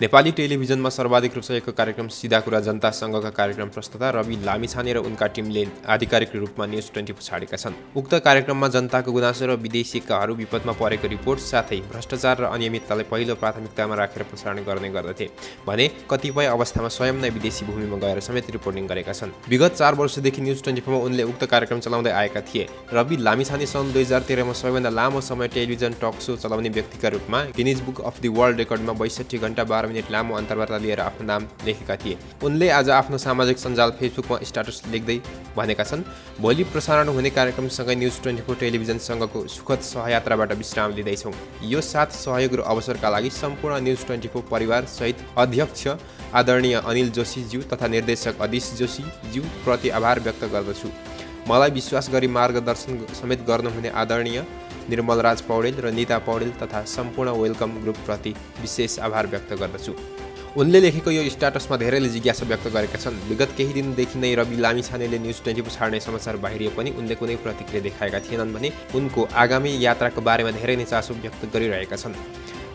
नेपाली टेलिभिजनमा सर्वाधिक रोचक कार्यक्रम सिधा कुरा जनतासँगका कार्यक्रम प्रस्तुता रवि लामिछाने र उनका टिमले आधिकारिक रूपमा न्युज ट्वेन्टी छाडेका छन्। उक्त कार्यक्रममा जनताको गुनासो र विदेशिकाहरू विपदमा परेको रिपोर्ट साथै भ्रष्टाचार र अनियमिततालाई पहिलो प्राथमिकतामा राखेर प्रसारण गर्ने गर्दथे भने कतिपय अवस्थामा स्वयं नै विदेशी भूमिमा गएर समेत रिपोर्टिङ गरेका छन्। विगत चार वर्षदेखि न्युज ट्वेन्टी फोरमा उनले उक्त कार्यक्रम चलाउँदै आएका थिए। रवि लामिछाने सन् दुई हजार तेह्रमा सबैभन्दा लामो समय टेलिभिजन टक सो चलाउने व्यक्तिका रूपमा Guinness book of the world रेकर्डमा बैसठी घन्टा बाह्र मिनट लामो अन्तर्वार्ता लिएर आफ्नो नाम लेखेका थिए। उनले आज आफ्नो सामाजिक सञ्जाल फेसबुकमा स्टाटस लेख्दै भनेका छन् भोलि प्रसारण हुने कार्यक्रमसँगै न्युज ट्वेन्टी फोर टेलिभिजनसँगको सुखद सहयात्राबाट विश्राम लिँदैछौँ। यो साथ सहयोग र अवसरका लागि सम्पूर्ण न्युज ट्वेन्टी फोर परिवारसहित अध्यक्ष आदरणीय अनिल जोशीज्यू तथा निर्देशक अदिश जोशीज्यू प्रति आभार व्यक्त गर्दछु। मलाई विश्वास गरी मार्गदर्शन समेत गर्नुहुने आदरणीय निर्मलराज पौडेल र निता पौडेल तथा सम्पूर्ण वेलकम ग्रुपप्रति विशेष आभार व्यक्त गर्दछु। उनले लेखेको यो स्ट्याटसमा धेरैले जिज्ञासा व्यक्त गरेका छन्। विगत केही दिनदेखि नै रवि लामिछानेले न्युज ट्वेन्टी छाड्ने समाचार बाहिरिए पनि उनले कुनै प्रतिक्रिया देखाएका थिएनन् भने उनको आगामी यात्राको बारेमा धेरै नै चासो व्यक्त गरिरहेका छन्।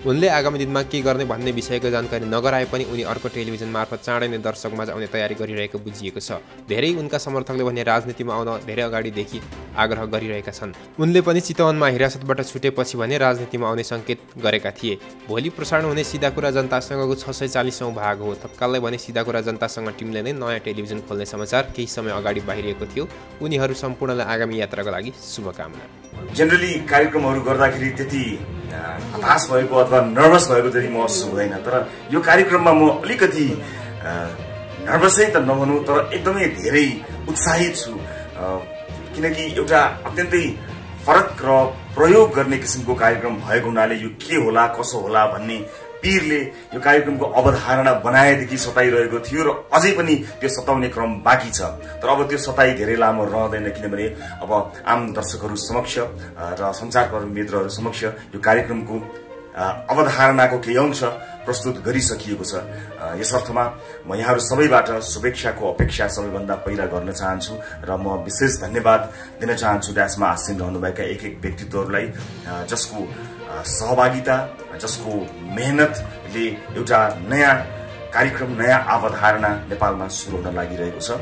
उनले आगामी दिनमा के गर्ने भन्ने विषयको जानकारी नगराए पनि उनी अर्को टेलिभिजन मार्फत चाँडै नै दर्शकमा आउने तयारी गरिरहेको बुझिएको छ। धेरै उनका समर्थकले भने राजनीतिमा आउन धेरै अगाडिदेखि आग्रह गरिरहेका छन्। उनले पनि चितवनमा हिरासतबाट छुटेपछि भने राजनीतिमा आउने सङ्केत गरेका थिए। भोलि प्रसारण हुने सिधा कुरा जनतासँगको छ सय चालिसौँ भाग हो। तत्कालै भने सिधा कुरा जनतासँग टिमले नै नयाँ टेलिभिजन खोल्ने समाचार केही समय अगाडि बाहिरिएको थियो। उनीहरू सम्पूर्णलाई आगामी यात्राको लागि शुभकामना। जेनरली कार्यक्रमहरू गर्दाखेरि त्यति हताश भएको अथवा नर्भस भएको जति महसुस हुँदैन तर यो कार्यक्रममा म अलिकति नर्भसै त नभनौँ तर एकदमै धेरै उत्साहित छु। किनकि एउटा अत्यन्तै फरक र प्रयोग गर्ने किसिमको कार्यक्रम भएको हुनाले यो के होला कसो होला भन्ने पीरले यो कार्यक्रमको अवधारणा बनाएदेखि सताइरहेको थियो र अझै पनि त्यो सताउने क्रम बाँकी छ। तर अब त्यो सताइ धेरै लामो रहँदैन किनभने अब आम दर्शकहरू समक्ष र सञ्चारकर्मी मित्रहरू समक्ष यो कार्यक्रमको अवधारणाको केही अंश प्रस्तुत गरिसकिएको छ। यस अर्थमा म यहाँहरू सबैबाट शुभेच्छाको अपेक्षा सबैभन्दा पहिला गर्न चाहन्छु र म विशेष धन्यवाद दिन चाहन्छु ड्यासमा आसिन रहनुभएका एक एक व्यक्तित्वहरूलाई जसको सहभागिता जसको मेहनतले एउटा नयाँ कार्यक्रम नयाँ अवधारणा नेपालमा सुरु हुन लागिरहेको छ।